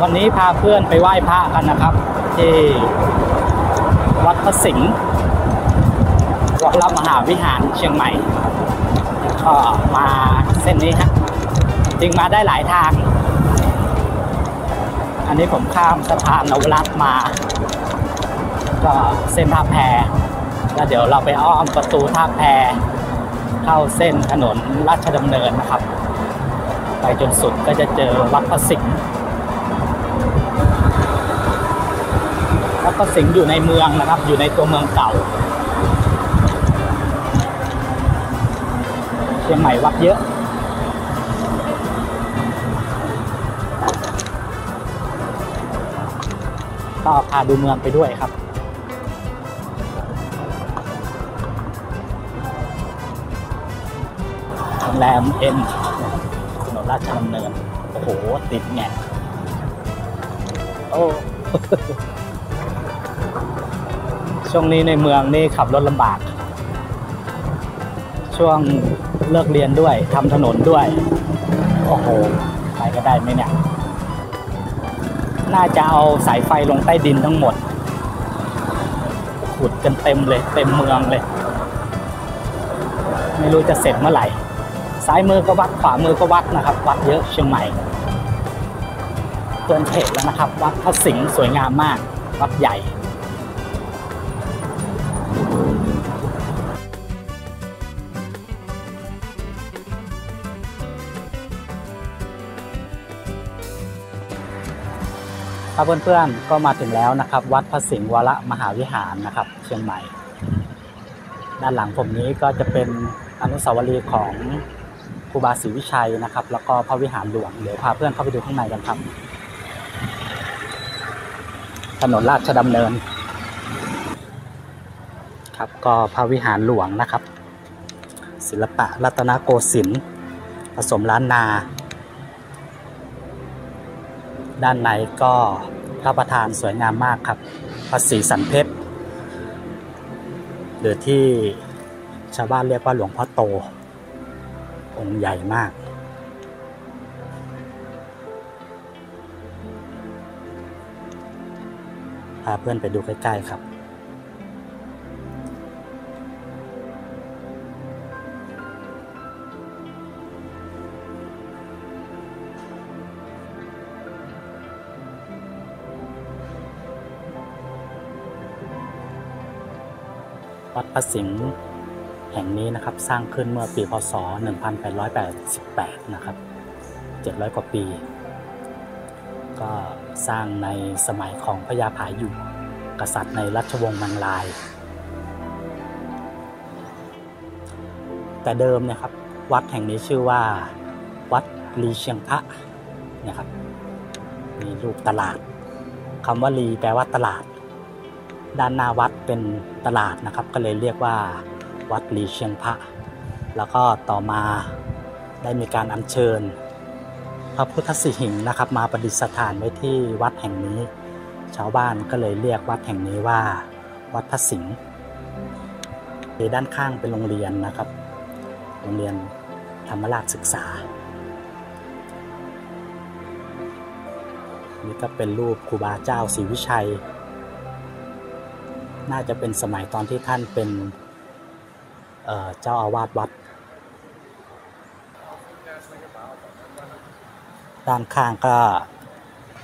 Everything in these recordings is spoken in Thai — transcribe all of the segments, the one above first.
วันนี้พาเพื่อนไปไหว้พระกันนะครับ ที่วัดพระสิงห์วรมหาวิหารเชียงใหม่ก็มาเส้นนี้ฮะจริงมาได้หลายทาง อันนี้ผมข้ามสะพานนวรัตน์มา ก็เส้นท่าแพแล้วเดี๋ยวเราไปอ้อมประตูท่าแพเข้าเส้นถนนราชดำเนินนะครับ ไปจนสุดก็จะเจอวัดพระสิงห์ วัดพระสิงอยู่ในเมืองนะครับ อยู่ในตัวเมืองเก่า เชียงใหม่วัดเยอะก็พาดูเมืองไปด้วยครับโรงแรมเอ็นถนนราชดำเนิน โอ้โห ติดแงะโอ้ ช่วงนี้ในเมืองนี่ขับรถลำบาก ช่วงเลิกเรียนด้วยทำถนนด้วย โอ้โห ไปก็ได้ไหมเนี่ย น่าจะเอาสายไฟลงใต้ดินทั้งหมด ขุดกันเต็มเลย เต็มเมืองเลย ไม่รู้จะเสร็จเมื่อไหร่ ซ้ายมือก็วัด ขวามือก็วัดนะครับ วัดเยอะเชียงใหม่เกินเขตแล้วนะครับ วัดพระสิงห์สวยงามมาก วัดใหญ่ ครับเพื่อนๆก็มาถึงแล้วนะครับ วัดพระสิงห์วรมหาวิหารนะครับ เชียงใหม่ ด้านหลังผมนี้ก็จะเป็นอนุสาวรีย์ของครูบาศรีวิชัยนะครับ แล้วก็พระวิหารหลวงเดี๋ยวพาเพื่อนเข้าไปดูข้างในกันครับ ถนนราชดำเนิน ครับก็พระวิหารหลวงนะครับ ศิลปะรัตนโกสินทร์ผสมล้านนา ด้านในก็พระประธานสวยงามมากครับพระศรีสันเพชรหรือที่ชาวบ้านเรียกว่าหลวงพ่อโต องค์ใหญ่มาก พาเพื่อนไปดูใกล้ ๆ ครับ วัดพระสิงห์แห่งนี้นะครับสร้างขึ้นเมื่อปีพศ 1888 นะครับ 700 กว่าปี ก็สร้างในสมัยของพระยาผาอยู่กษัตริย์ในรัชวงศ์มังลาย แต่เดิมนี่ยครับวัดแห่งนี้ชื่อว่าวัดลีเชียงพระเนี่ยครับมีรูปตลาดคำว่าลีแปลว่าตลาด ด้านหน้าวัดเป็นตลาดนะครับ ก็เลยเรียกว่าวัดลีเชียงพระ แล้วก็ต่อมาได้มีการอัญเชิญ พระพุทธสิหิงค์นะครับ มาประดิษฐานไว้ที่วัดแห่งนี้ ชาวบ้านก็เลยเรียกวัดแห่งนี้ว่า วัดพระสิงห์ด้านข้างเป็นโรงเรียนนะครับ โรงเรียนธรรมราชศึกษา นี่ก็เป็นรูปครูบาเจ้าศรีวิชัย น่าจะเป็นสมัยตอนที่ท่านเป็นเเจ้าอาวาสวัด ด้านข้างก็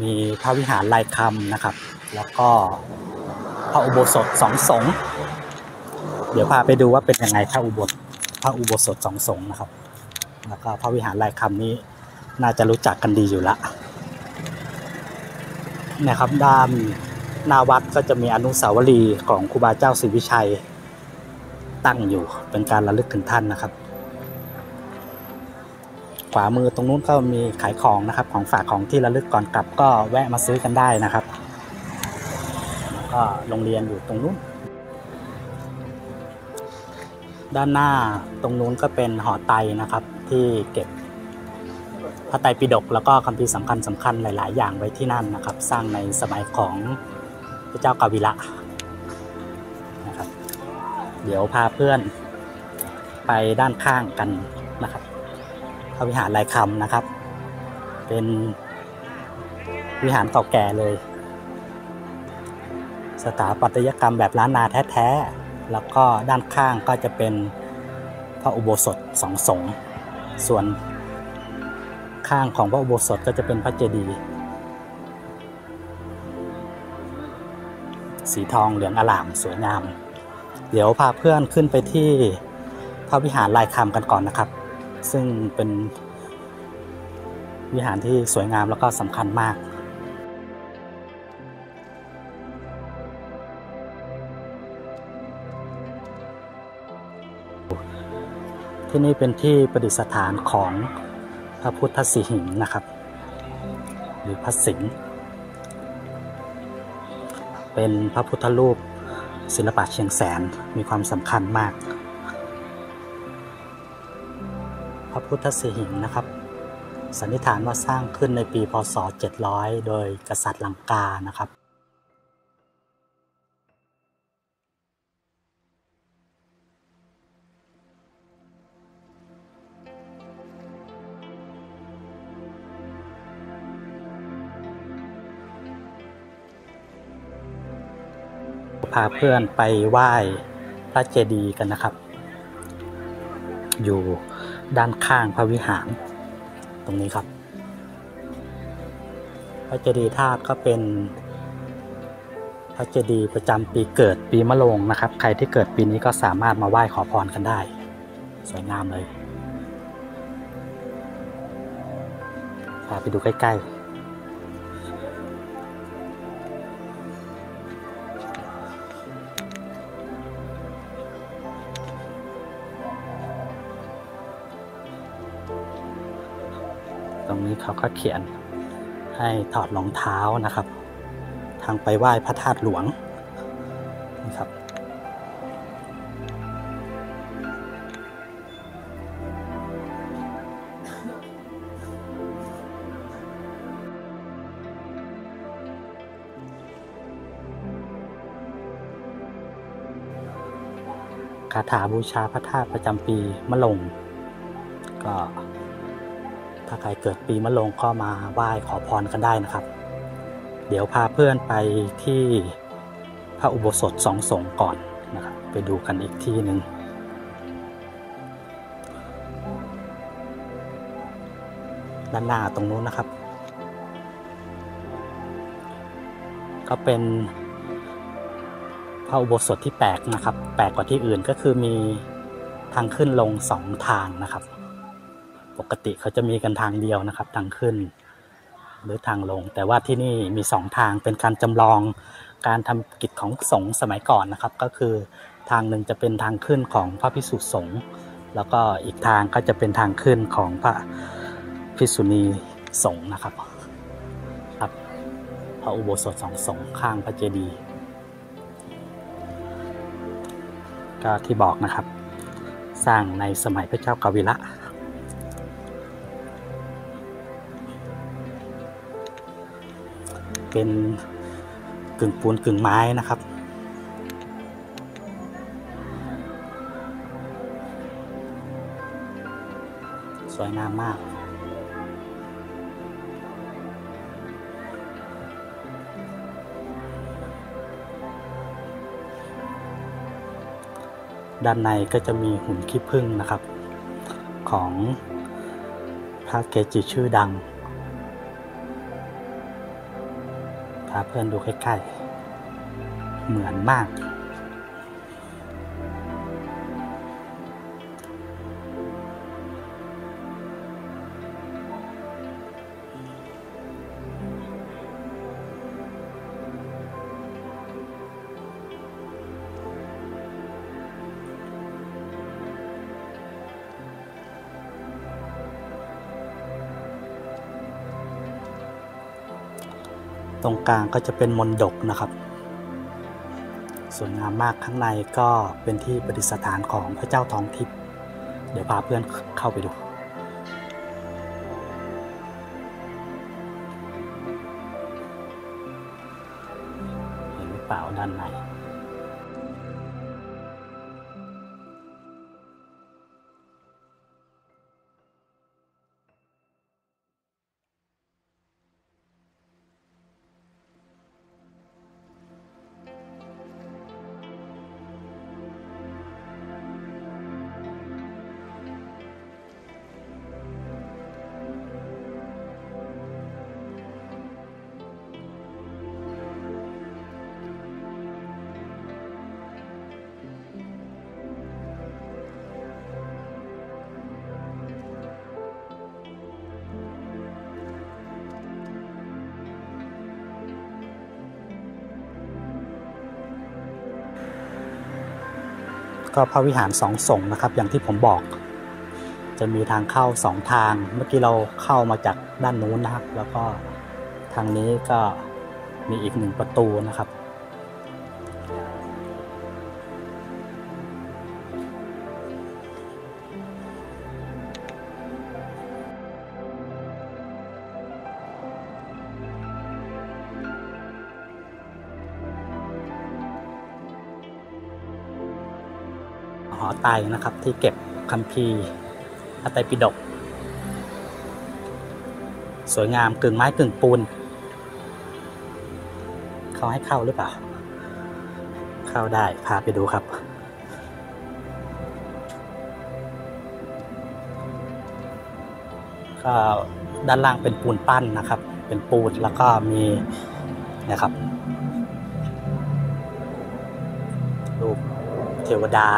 มีพระวิหารลายคำนะครับ แล้วก็พระอุโบสถสองสง เดี๋ยวพาไปดูว่าเป็นยังไงพระอุโบสถพระอุโบสถสองสงนะครับ แล้วก็พระวิหารลายคำนี้น่าจะรู้จักกันดีอยู่ละนะครับด้าน หน้าวัดก็จะมีอนุสาวรีย์ของครูบาเจ้าศรีวิชัยตั้งอยู่เป็นการระลึกถึงท่านนะครับ ขวามือตรงนู้นก็มีขายของนะครับ ของฝากของที่ระลึกก่อนกลับก็แวะมาซื้อกันได้นะครับก็โรงเรียนอยู่ตรงนู้น ด้านหน้าตรงนู้นก็เป็นหอไตนะครับ ที่เก็บพระไตรปิฎกแล้วก็คัมภีร์สำคัญสำคัญหลาย ๆ อย่างไว้ที่นั่นนะครับ สร้างในสมัยของ พระเจ้ากาวิระนะครับ เดี๋ยวพาเพื่อนไปด้านข้างกันนะครับพระวิหารลายคำนะครับ เป็นวิหารเก่าแก่เลย สถาปัตยกรรมแบบล้านนาแท้ๆ แล้วก็ด้านข้างก็จะเป็นพระอุโบสถสองสงส่วนข้างของพระอุโบสถก็จะเป็นพระเจดีย์ สีทองเหลืองอลามสวยงาม เดี๋ยวพาเพื่อนขึ้นไปที่พระวิหารลายคำกันก่อนนะครับ ซึ่งเป็นวิหารที่สวยงามแล้วก็สำคัญมากที่นี่เป็นที่ประดิษฐานของพระพุทธสีหิงค์นะครับ หรือพระสิงห์ เป็นพระพุทธรูปศิลปะเชียงแสนมีความสำคัญมาก พระพุทธสีหิงนะครับ สันนิษฐานว่าสร้างขึ้นในปีพศ 700 โดยกษัตริย์ลังกานะครับ พาเพื่อนไปไหว้พระเจดีย์กันนะครับ อยู่ด้านข้างพระวิหาร ตรงนี้ครับ พระเจดีย์ธาตุก็เป็น พระเจดีย์ประจำปีเกิดปีมะโรงนะครับ ใครที่เกิดปีนี้ก็สามารถมาไหว้ขอพรกันได้ สวยงามเลยพาไปดูใกล้ ๆ เขาก็เขียนให้ถอดรองเท้านะครับ ทางไปไหว้พระธาตุหลวงนะครับคาถาบูชาพระธาตุประจำปีมะลง ก็ ถ้าใครเกิดปีมะโรงก็มาไหว้ขอพรกันได้นะครับ เดี๋ยวพาเพื่อนไปที่พระอุโบสถสองสงก่อนนะครับไปดูกันอีกที่หนึ่งด้านหน้าตรงนู้นนะครับ ก็เป็นพระอุโบสถที่แปลกนะครับ แปลกกว่าที่อื่นก็คือมีทางขึ้นลงสองทางนะครับ ปกติเขาจะมีกันทางเดียวนะครับ ทางขึ้น หรือทางลง แต่ว่าที่นี่มีสองทางเป็นการจำลองการทำกิจของสงฆ์สมัยก่อนนะครับ ก็คือทางหนึ่งจะเป็นทางขึ้นของพระพิสุสงฆ์แล้วก็อีกทางก็จะเป็นทางขึ้นของพระพิสุณีสงฆ์นะครับครับ พระอุโบสถสองสงฆ์ข้างพระเจดีย์ก็ที่บอกนะครับ สร้างในสมัยพระเจ้ากาวิระ เป็นกึ่งปูนกึ่งไม้นะครับ สวยงามมากด้านในก็จะมีหุ่นขี้ผึ้งนะครับ ของพระเกจิชื่อดัง พาเพื่อนดูใกล้ๆ เหมือนมาก ตรงกลางก็จะเป็นมนดกนะครับ สวยงามมากข้างในก็เป็นที่ประดิษฐานของพระเจ้าทองทิพย์เดี๋ยวพาเพื่อนเข้าไปดูเห็นหรือเปล่าด้านใน ก็พระวิหารสองสงนะครับ อย่างที่ผมบอก จะมีทางเข้าสองทาง เมื่อกี้เราเข้ามาจากด้านนู้นนะครับ แล้วก็ทางนี้ก็มีอีกหนึ่งประตูนะครับ ไตนะครับ ที่เก็บคัมภีร์พระไตรปิฎกสวยงามกึ่งไม้กึ่งปูน เขาให้เข้าหรือเปล่า เข้าได้พาไปดูครับก็ด้านล่างเป็นปูนปั้นนะครับ เป็นปูนแล้วก็มีนะครับรูปเทวดา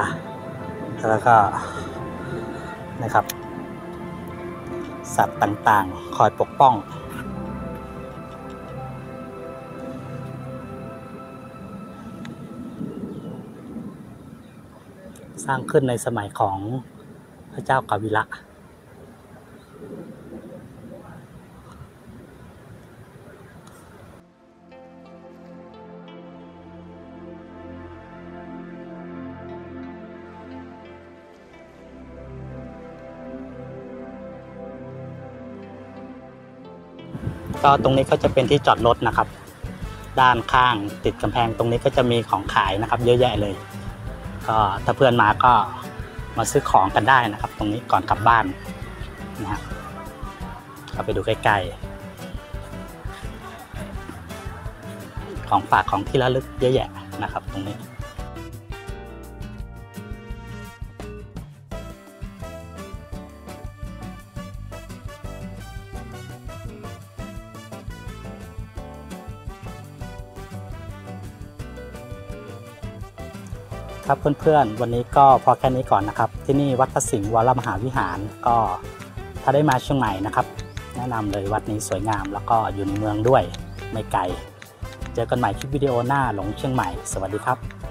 แล้วก็นะครับ สัตว์ต่างๆ คอยปกป้อง สร้างขึ้นในสมัยของพระเจ้ากาวิละ ก็ตรงนี้ก็จะเป็นที่จอดรถนะครับ ด้านข้างติดกำแพงตรงนี้ก็จะมีของขายนะครับ เยอะแยะเลย ก็ถ้าเพื่อนมาก็มาซื้อของกันได้นะครับ ตรงนี้ก่อนกลับบ้านนะฮะก็ไปดูใกล้ๆ ของฝากของที่ระลึกเยอะแยะนะครับ ตรงนี้ ครับเพื่อนๆ วันนี้ก็พอแค่นี้ก่อนนะครับ ที่นี่วัดพระสิงห์วรมหาวิหารก็ถ้าได้มาเชียงใหม่นะครับ แนะนำเลยวัดนี้สวยงาม แล้วก็อยู่ในเมืองด้วยไม่ไกล เจอกันใหม่คลิปวิดีโอหน้าหลงเชียงใหม่ สวัสดีครับ